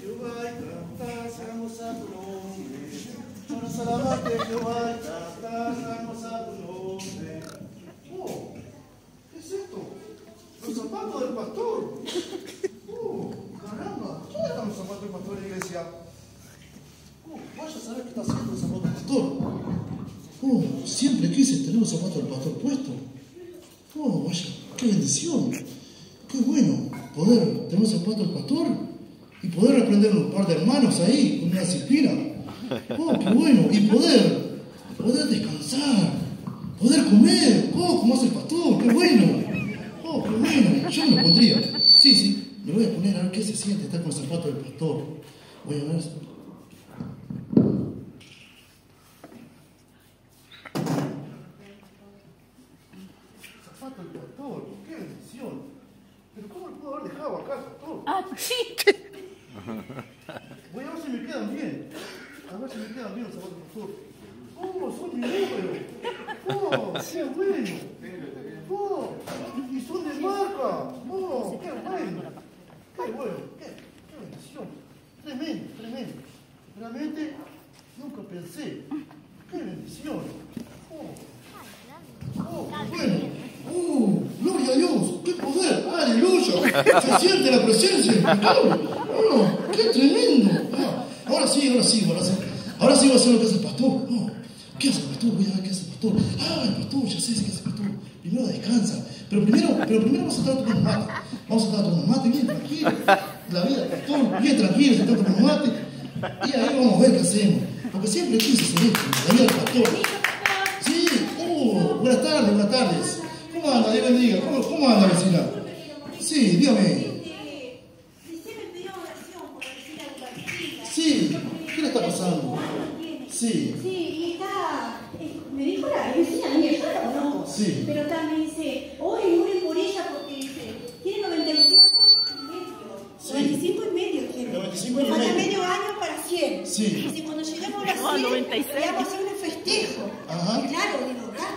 Jehová y cantásemos a tu nombre. Nos alabate Jehová y cantásemos a tu nombre. Oh, ¿qué es esto? Los zapatos del pastor. Oh, caramba, ¿dónde están los zapatos del pastor en la iglesia? Oh, vaya a saber qué está haciendo el zapato del pastor. Oh, siempre quise tener los zapatos del pastor puestos. Oh, vaya, qué bendición. Qué bueno poder tener los zapatos del pastor y poder aprender un par de hermanos ahí con una disciplina. Oh, qué bueno. Y poder, poder descansar, poder comer. Oh, como hace el pastor, qué bueno. Oh, qué bueno. Yo me lo pondría. Sí, sí, me voy a poner a ver qué se siente estar con los zapatos del pastor. Voy a ver. Zapatos del pastor, qué bendición. Pero ¿cómo lo puedo haber dejado acá, pastor? Ah, sí. Voy a ver si me quedan bien. A ver si me quedan bien los zapatos pastor. ¡Oh, son mi número! ¡Oh, qué bueno! ¡Oh, y son de marca! ¡Oh, qué bueno! ¡Qué bueno! ¡Qué, bendición! Tremendo, tremendo. Realmente nunca pensé. ¡Qué bendición! ¡Oh! ¡Oh, qué bueno! ¡Oh, gloria a Dios! ¡Qué poder! ¡Aleluya! Se siente la presencia. ¡Oh, qué tremendo! Ah, ahora sí, ahora sí, ahora sí. Ahora sí voy a hacer lo que hace el pastor. Oh, ¿Qué hace el pastor? Voy a ver qué hace el pastor. Ah, el pastor, ya sé qué hace el pastor. Primero descansa. Pero primero, pero primero vamos a estar tomando mate. Vamos a estar tomando mate bien tranquilo. La vida del pastor, bien tranquilo, se está tomando mate. Y ahí vamos a ver qué hacemos. Porque siempre quise hacer esto, la vida del pastor. Sí, oh, buenas tardes, buenas tardes. ¿Cómo anda? Dios bendiga. ¿Cómo, cómo anda, vecina? Sí, dígame. Sí, ¿qué le está pasando? Sí, Sí, y está. eh, Me dijo la vecina mía, yo la conozco. Sí. Pero también me dice, hoy muere por ella porque dice, tiene 95 años y medio. Sí. 95 y medio tiene. 95 y Le falta medio. medio año para 100. Sí. Dice, cuando lleguemos a las No, 100, 96. le vamos a hacer un festejo. Ajá. Y claro, digo, acá,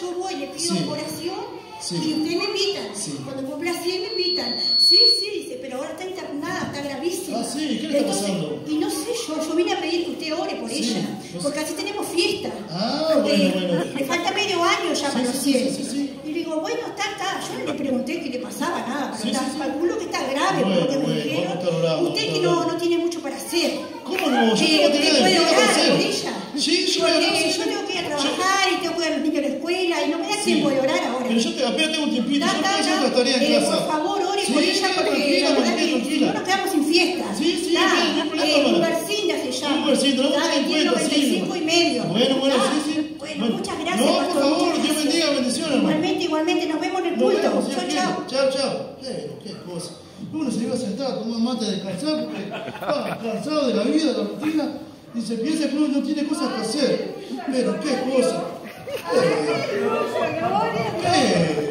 yo voy, le pido Sí. oración. Sí. Y usted me invitan. Sí. Cuando cumpla 100 me invitan. Sí, sí, dice, pero ahora está internada, está gravísima. Ah, sí, ¿qué le está Entonces, pasando? Y no sé, yo, yo vine a pedir que usted ore por Sí, ella. Porque así tenemos fiesta. Ah, bueno. Le falta medio año ya para los sí, 100. sí, sí. Y le digo, bueno, está, está. Yo no le pregunté qué le pasaba, nada. Pero está, calculo que está grave Bueno, por lo que me bueno, dijeron. usted que no, no tiene mucho para hacer. ¿Cómo no? Yo Eh, tengo que puede orar hacer. por ella. Sí, yo Porque orar. yo tengo que ir a trabajar y tengo que ir a los niños a la escuela y no me da tiempo de orar ahora. Pero yo te, apenas tengo un tiempito, yo estoy haciendo las tareas en Eh, casa. Por favor, ore por ella porque la verdad que no nos quedamos sin fiesta. Sí, sí, no problema, eh. Ubercinda se llama. Ubercinda. 95 y medio. Bueno, bueno, Da. sí, sí. Bueno, muchas gracias, No, por favor, Dios bendiga, bendiciones. Igualmente, igualmente, nos vemos en el culto. Chao, chao. Chao, chao. Qué cosa. Uno se iba a sentar a tomar mate a descansar porque está cansado de la vida, de la rutina, se piensa que no tiene cosas que hacer. Pero, qué cosa. Eh,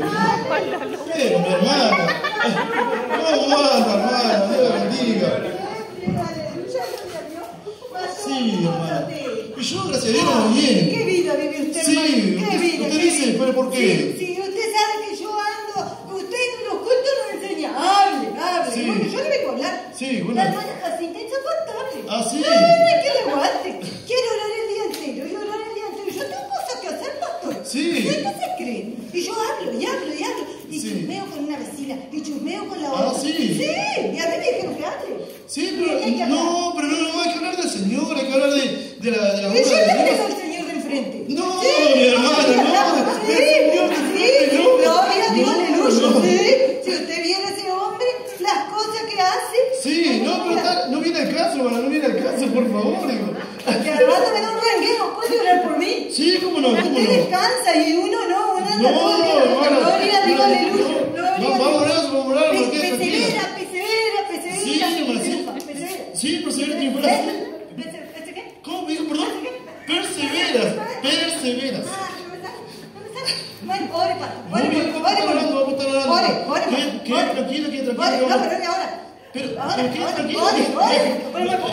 eh, mi hermana. ¿Cómo anda, hermana? Dios la bendiga. Sí, hermana. Y yo, gracias a Dios, vamos Qué bien. vida vive usted, Sí. Qué vida. usted qué dice. ¿pero por qué? Sí, usted sabe que yo ando. Usted los cultos no enseña. Hable, hable. Bueno, yo le vengo a hablar. Sí, bueno. No, no viene al caso, no viene al caso, por favor. digo. Que al rato me da un rengueo, puede orar por mí. Sí, cómo no, cómo Usted no. descansa y uno no, uno anda No, todo el día. hermana. Gloria, digo No, aleluya. no. Gloria, No, vamos a orar, vamos a orar, Pe- porque es Persevera, persevera, persevera. Sí, hermana, sí. triunfa, persevera. Sí, persevera, triunfará. Perse- perse- perse- ¿qué? ¿Cómo me dijo, perdón? Perseveras, perseveras. Ah, no me sale, no me sale. Bueno, ore, padre. Muy bien, vamos a estar orando, vamos a estar orando. Ore, ore. Qué- qué ore. tranquilo, qué tranquilo, Ore, no, vamos. pero ni ahora. Pero, Ahora, pero qué ahora, tranquilo. ore, ore. Eh, Pero me pongo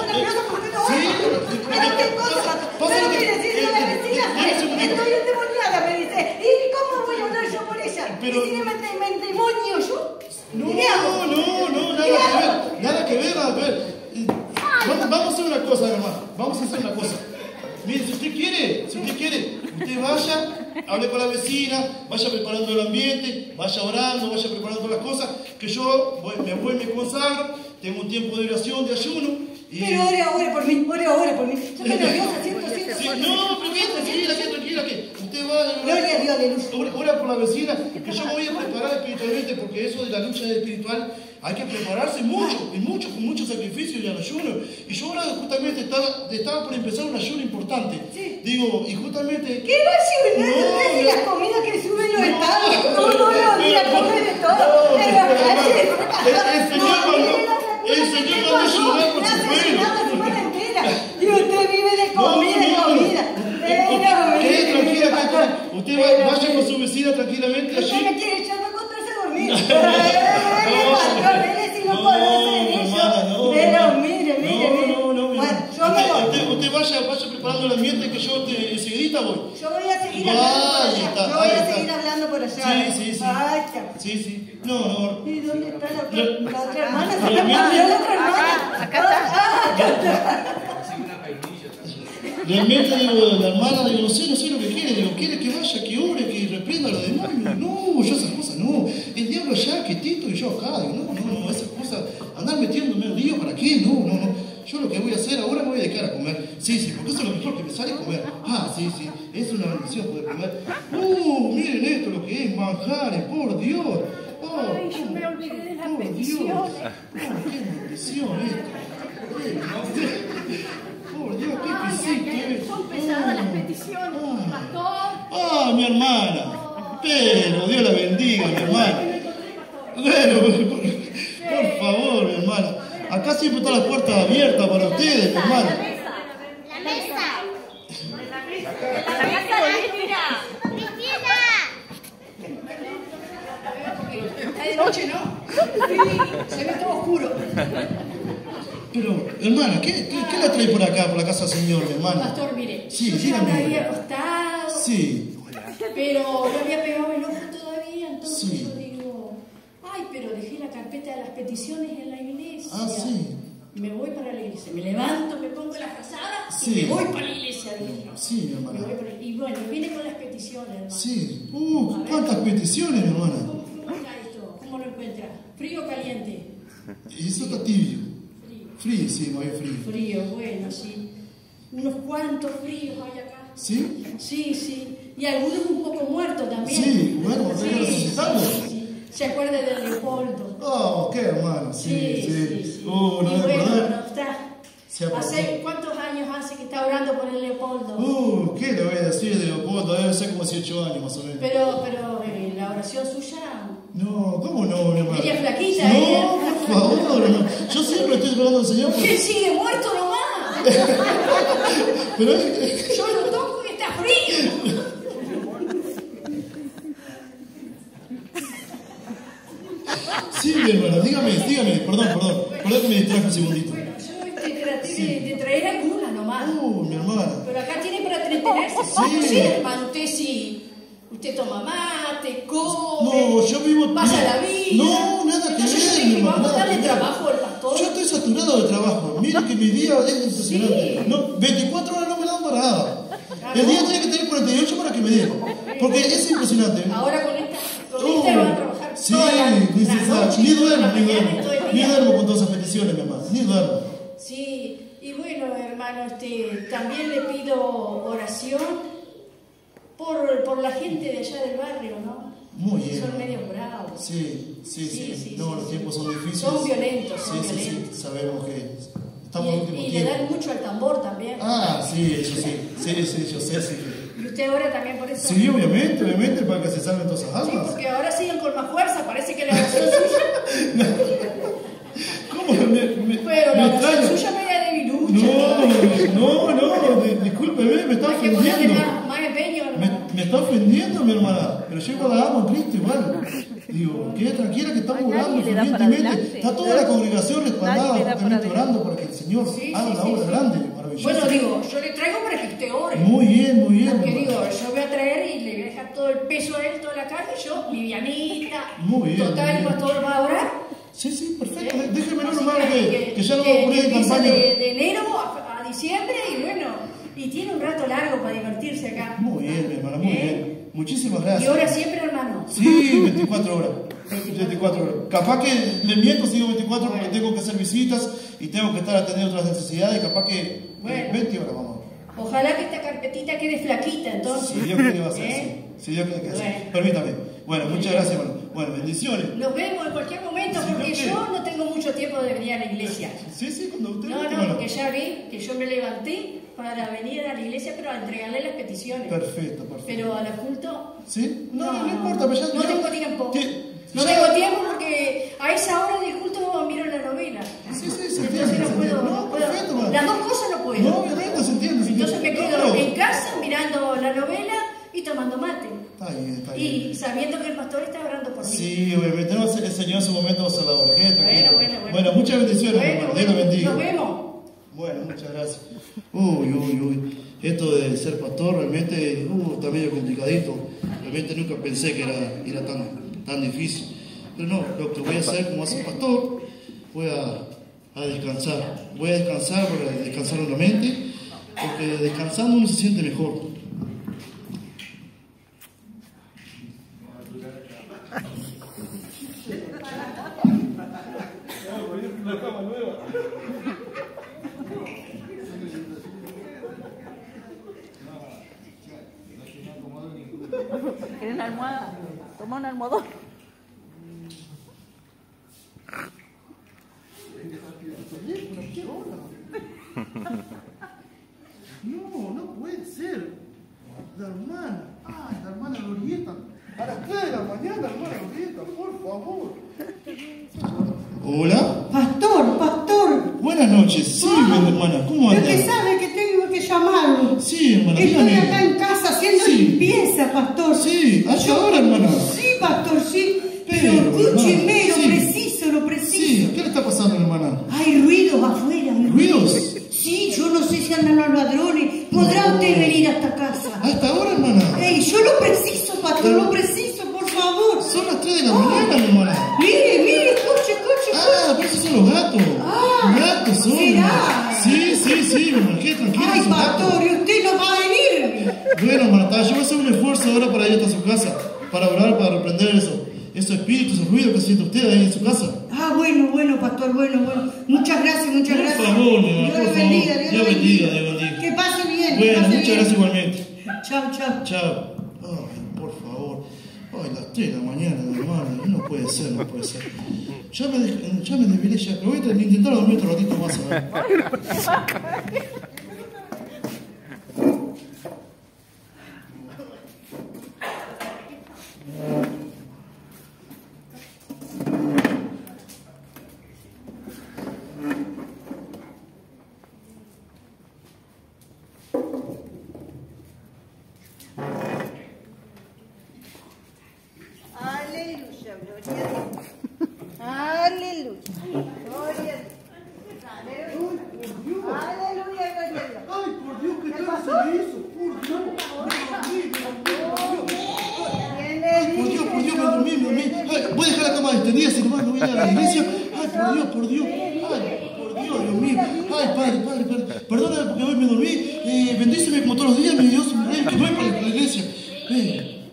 nerviosa porque no Sí, oro. pero- Pero qué cosa, pasa- Pato. pasa Pero lo que- mire, si yo eh, la eh, vecina, eh, eso me- estoy endemoniada, me dice. ¿Y cómo voy a orar yo por ella? Pero- ¿Y si me me endemonio yo? No, ¿Qué hago? no, no, ¿Qué nada que hago? ver, nada que ver, nada que ver. Eh, vamos a hacer una cosa. Mire, si usted quiere, si usted quiere, usted vaya, hable con la vecina, vaya preparando el ambiente, vaya orando, vaya preparando las cosas, que yo voy- me voy, me consagro, tengo un tiempo de oración, de ayuno. Y... Pero ore ahora por mí, ore ahora por mí. Yo estoy nerviosa, siento, siento. Sí, no, pero quede tranquila, tranquila, que usted va Gloria a Dios. Ora, ora por la vecina, que yo me voy a preparar espiritualmente, porque eso de la lucha espiritual hay que prepararse mucho, y mucho, con mucho sacrificio y al ayuno. Y yo ahora justamente estaba, estaba por empezar un ayuno importante. Sí. Digo, y justamente... ¿Qué va a decir? No, las comidas que suben los estados. no, no, comen de no, Señor mandó- el Señor por su. Y usted vive de comida, comida. Tranquila. Usted vaya con su vecina tranquilamente Usted allí. me quiere echar para acostarse a dormir. Pero mire, mire, mire. Bueno, yo me voy. usted, vaya, preparando el ambiente que yo te, enseguida voy. Yo voy a seguir Ahí hablando por allá. está, Yo voy ahí a está. Sí, sí, sí. Ay. Sí, sí. No, no. ¿Y dónde está la otra, No. la otra hermana? No, ¿Se la otra hermana? Acá está. Ah, acá está. Realmente digo, la hermana, digo, no sé, no sé lo que quiere, digo, quiere que vaya, que ore, que reprenda a los demonios. No, yo esas cosas no. El diablo allá, quietito y yo acá, digo, no, no, no, esas cosas, andar metiéndome en lío, ¿para qué? No, no, no. Yo lo que voy a hacer ahora me voy a dedicar a comer. Sí, sí, porque eso es lo mejor que me sale comer. Ah, sí, sí, es una bendición poder comer. Uh, miren esto, lo que es manjares, por Dios. Oh, Ay, yo me olvidé de las por Dios. bendiciones. Oh, qué bendición esto. Por Dios, qué es. son pesadas las Oh. peticiones, pastor. Ah, mi hermana. Pero Dios la bendiga, mi hermana. Bueno, por, por favor, mi hermana. Acá siempre están las puertas abiertas para ustedes, mi hermana. La mesa. La casa de noche, ¿no? Sí, se ve todo oscuro. Pero, hermana, ¿qué, qué, qué la trae por acá, por la casa del Señor, hermana? Pastor, mire, Sí, yo dígame. me había acostado, Sí, pero no había pegado el ojo todavía, entonces Sí. yo digo, ay, pero dejé la carpeta de las peticiones en la iglesia. Ah, sí. Me voy para la iglesia, me levanto, me pongo la frazada Sí. y me voy para la iglesia. dije. sí, hermana. para- Y bueno, vine con las peticiones, hermano. Sí. Uh, cuántas peticiones, mi hermana. ¿Cómo, cómo está esto? ¿Cómo lo encuentra? ¿Frío o caliente? Eso está tibio. Frío. Frío, sí, muy frío. Frío, bueno, sí. Unos cuantos fríos hay acá. ¿Sí? Sí, sí. Y algunos un poco muertos también. Sí, bueno, está resucitando. Sí. Se acuerda de Leopoldo. Oh, qué hermano, sí, sí. sí. Uh, no y me bueno, no está. ¿Hace cuántos años hace que está orando por el Leopoldo? Uh, ¿qué le voy a decir de Leopoldo? Debe ser como 18 años más o menos. Pero, pero eh, la oración suya. No, ¿cómo no, mi hermano? Ella es ella. No, por favor. Yo siempre estoy hablando al Señor, pero, sigue muerto nomás. pero es- Yo lo toco y está frío. Hermano, dígame, dígame, perdón, perdón. Perdón que me distraje un segundito. Bueno, yo este, traté de, de traer algunas nomás. Uh, mi hermana. Pero acá tiene para entretenerse. Sí. Sí, hermano, usted sí. Usted toma mate, come. No, yo vivo- Pasa la vida. No, nada que ver, mi hermano, vamos a darle trabajo al pastor. Yo estoy saturado de trabajo. Mire que mi día es impresionante. No, 24 horas no me dan para nada. El día tiene que tener 48 para que me den. Porque es impresionante. Ahora con esta, con Uh, esta va a trabajar sí, toda la, ni, la se- noche, ni duermo, ni y duermo. Ni duermo con todas esas peticiones, mi hermano. Ni duermo. Sí, y bueno, hermano, este, también le pido oración por, por la gente de allá del barrio, ¿no? Muy bien. Son medio bravos. Sí, sí, sí. Sí, sí, no, sí, los tiempos son difíciles. Son violentos, son sí, sí, sí. Sabemos que estamos en Y, último y le dan tiempo. mucho al tambor también. Ah, sí, eso sí. Sí, sí, yo sé, sí. ¿Y usted ora también por eso? Sí, obviamente, obviamente, para que se salven todas esas Sí, almas. porque ahora siguen con más fuerza, parece que la oración suya. ¿Cómo? Me, me, Pero me la oración suya media debilucha. No, no, no, di- discúlpeme, me está ofendiendo. más, más empeño, Me, está ofendiendo, mi hermana. Pero yo igual la amo en Cristo igual. Digo, quede tranquila que estamos orando fervientemente. Está toda la congregación respaldada, orando para que el Señor Sí, haga sí, una sí, obra sí. grande, Bueno, digo, yo le traigo para que usted ore. Muy bien, muy bien. Porque digo, yo voy a traer y le voy a dejar todo el peso a él, toda la carga, y yo, livianita. Muy bien, Total, el pastor va a orar. Sí, sí, perfecto. ¿eh? Déjeme Así hermano que, que ya a poner en empieza campaña. de, de enero a, a diciembre y bueno, y tiene un rato largo para divertirse acá. Muy bien, mi hermana, muy ¿Eh? bien. Muchísimas Y gracias. ahora siempre, hermano. Sí, 24 horas. 24 horas. Capaz que le miento si digo 24 porque tengo que hacer visitas y tengo que estar atendiendo otras necesidades. Capaz que Bueno. 20 horas vamos. Ojalá que esta carpetita quede flaquita entonces. Si Dios quiere va a ser ¿Eh? así. Si Dios quiere que. Bueno. Permítame. Bueno, muchas gracias, hermano. Bueno, bendiciones. Nos vemos en cualquier momento Sí, porque ¿por qué? yo no tengo mucho tiempo de venir a la iglesia. Sí, sí, cuando usted No, no, porque ya vi que yo me levanté para venir a la iglesia, pero a entregarle las peticiones. Perfecto, perfecto. Pero al culto ¿Sí? No, no, importa, pero ya. no ya- tengo tiempo. que- No ya- tengo tiempo porque a esa hora del culto miro la novela. Sí, sí, se Entonces entiende, no se puedo, entiende. no No, puedo. perfecto, hermano. Las dos cosas no puedo. No, obviamente, se entiende, se Entonces me entiende. quedo No, pero- en casa mirando la novela y tomando mate. Está bien, está bien. Y sabiendo que el pastor está orando por mí. Sí, obviamente. No, el Señor en su momento va a la. Quédate tranquilo. Bueno, bueno, bueno. muchas bendiciones, Bueno, hermano. bueno, Dios lo bendiga. nos vemos. Bueno, muchas gracias. Uy, uy, uy. Esto de ser pastor realmente uh, está medio complicadito. Realmente nunca pensé que era, era tan, tan difícil. Pero no, lo que voy a hacer como hace pastor, voy a, a descansar. Voy a descansar para descansar la mente, porque descansando uno se siente mejor. Almohadón. No, no puede ser. La hermana, ah, la hermana Glorieta. A las 3 de la mañana, hermana Glorieta, por favor. Hola. Pastor, pastor. Buenas noches. Sí, mi hermana, ¿cómo Usted que andas? sabe que tengo que llamarlo. Sí, hermana, Estoy dígame. acá en casa haciendo Sí. limpieza, pastor. Sí, hasta ahora, hermana. ¿Y usted no va a venir? Bueno, hermana, yo voy a hacer un esfuerzo ahora para ir hasta su casa, para orar, para reprender eso, esos espíritus, esos ruidos que siente usted ahí en su casa. Ah, bueno, bueno, pastor, bueno, bueno. Muchas gracias, muchas Por gracias. favor, Dios por favor. bendiga, Dios bendiga, Dios bendiga. Que pase bien. Bueno, pase muchas bien. gracias igualmente. Chao, chao. Chao. Ay, por favor. Ay, las 3 de la mañana, hermano. No puede ser, no puede ser. Ya me, ya me desvelé ya, pero voy a intentar dormir otro ratito más a ver. Aleluya, gloria a Dios. Aleluya. Gloria a Dios. Aleluya. Aleluya, gloria a Dios. Ay, por Dios, ¿qué tal se hizo? Por Dios. ¿Quién le Por Dios, por Dios, me dijo? dormí, me dormí. Ay, voy a dejar la cama extendida, si nomás no voy a la iglesia. Ay, por Dios, por Dios. Ay, por Dios, Dios mío. Padre, padre, padre. Perdóname porque hoy me dormí. Eh, bendíceme como todos los días, mi Dios, que voy para la iglesia. Eh.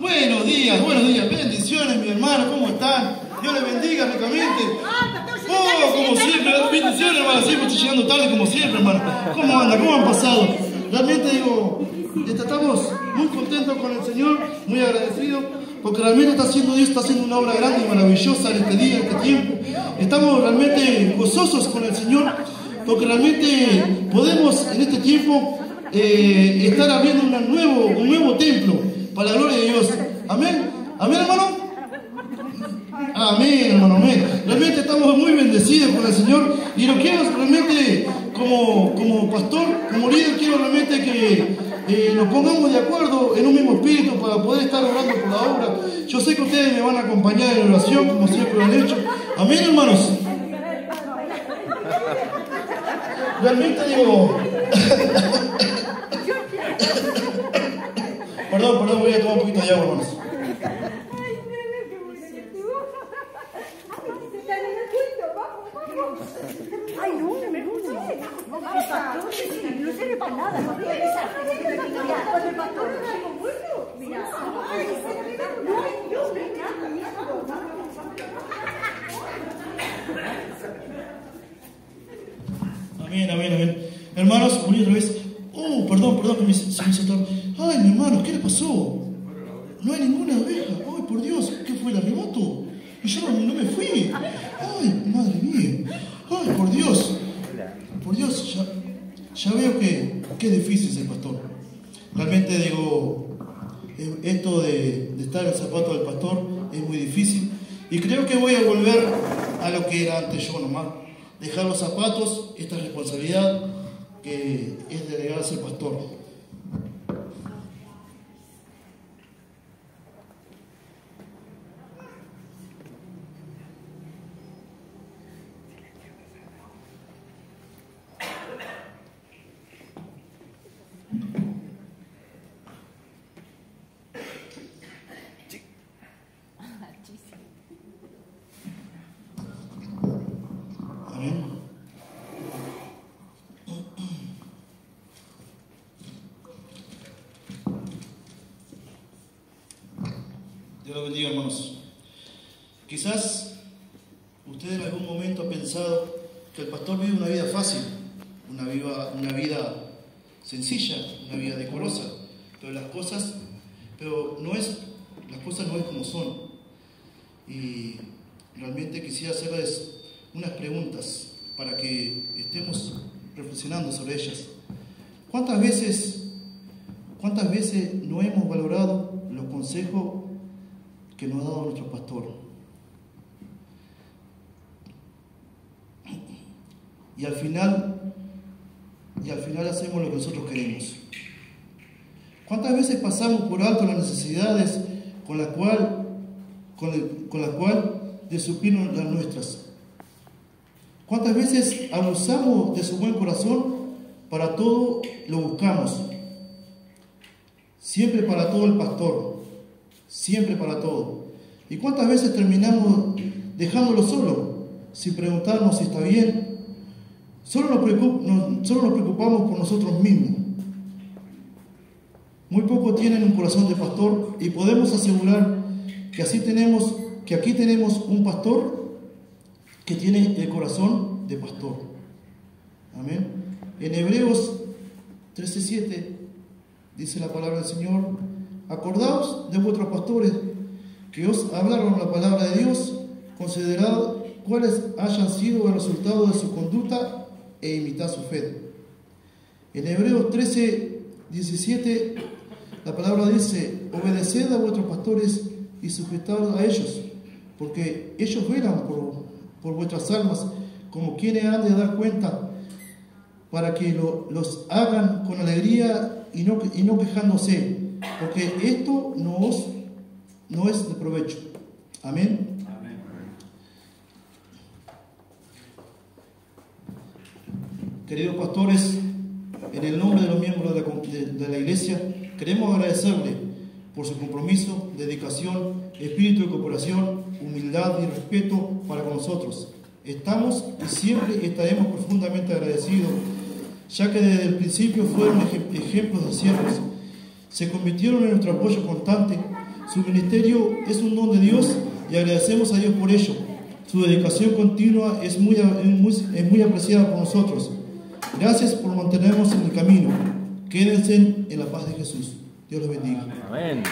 Buenos días, buenos días. Bendiciones, mi hermano, ¿cómo están? Dios les bendiga ricamente. Oh, como siempre, bendiciones, hermano. Siempre estoy llegando tarde, como siempre, hermano. ¿Cómo anda? ¿Cómo han pasado? Realmente digo, estamos muy contentos con el Señor, muy agradecidos, porque realmente está haciendo Dios, está haciendo una obra grande y maravillosa en este día, en este tiempo. Estamos realmente gozosos con el Señor, porque realmente podemos en este tiempo eh, estar abriendo una nuevo, un nuevo templo para la gloria de Dios. Amén. Amén, hermano. Amén, hermano, amén. Realmente estamos muy bendecidos con el Señor y lo quiero realmente como, como pastor, como líder, quiero realmente que eh, nos pongamos de acuerdo en un mismo espíritu para poder estar orando por la obra. Yo sé que ustedes me van a acompañar en oración, como siempre lo han hecho. Amén, hermanos. Realmente digo... perdón, perdón, voy a tomar un poquito de agua, hermanos. Ay, no, no, pastor sí, no sirve para nada. No tiene esa. Mira, cuando el pastor es algo bueno, mira, ay, no hay Dios, no hay nada, Amén, amén, amén. Otra vez. Oh, perdón, perdón, que me, se me. Ay, mi hermano, ¿qué le pasó? No hay ninguna oveja. Ay, por Dios, ¿qué fue el arrebato? Y yo no, me fui. Ay, madre mía. Ay, por Dios. Por Dios, ya, veo que, que es difícil ser pastor. Realmente digo, eh, esto de, de estar en el zapato del pastor es muy difícil. Y creo que voy a volver a lo que era antes yo nomás. Dejar los zapatos, esta responsabilidad que es de llegar a ser pastor. Amén. Dios los bendiga, hermanos. Quizás usted en algún momento ha pensado que el pastor vive una vida fácil, una vida, una vida sencilla, una vida decorosa, pero las cosas, pero no es, las cosas no es como son. Y realmente quisiera hacerles unas preguntas para que estemos reflexionando sobre ellas. ¿Cuántas veces, cuántas veces no hemos valorado los consejos que nos ha dado nuestro pastor? Y al final, y al final hacemos lo que nosotros queremos. ¿Cuántas veces pasamos por alto las necesidades con las cual, con, con la cual de las nuestras? ¿Cuántas veces abusamos de su buen corazón? Para todo lo buscamos. Siempre para todo el pastor. Siempre para todo. ¿Y cuántas veces terminamos dejándolo solo? Sin preguntarnos si está bien. Solo nos, nos- preocupamos por nosotros mismos. Muy pocos tienen un corazón de pastor y podemos asegurar que así tenemos, que aquí tenemos un pastor que tiene el corazón de pastor. Amén. En Hebreos 13:7 dice la palabra del Señor, acordaos de vuestros pastores que os hablaron la palabra de Dios, considerad cuáles hayan sido el resultado de su conducta e imitad su fe. En Hebreos 13, 17, la palabra dice, obedeced a vuestros pastores y sujetaos a ellos, porque ellos velan por, por vuestras almas como quienes han de dar cuenta, para que lo- los hagan con alegría y no, y no quejándose, porque esto no, es de provecho. Amén. Queridos pastores, en el nombre de los miembros de la, iglesia, queremos agradecerle por su compromiso, dedicación, espíritu de cooperación, humildad y respeto para con nosotros. Estamos y siempre estaremos profundamente agradecidos, ya que desde el principio fueron eje- ejemplos de siervos. Se convirtieron en nuestro apoyo constante. Su ministerio es un don de Dios y agradecemos a Dios por ello. Su dedicación continua es muy, es muy, es muy apreciada por nosotros. Gracias por mantenernos en el camino. Quédense en la paz de Jesús. Dios los bendiga. Amén.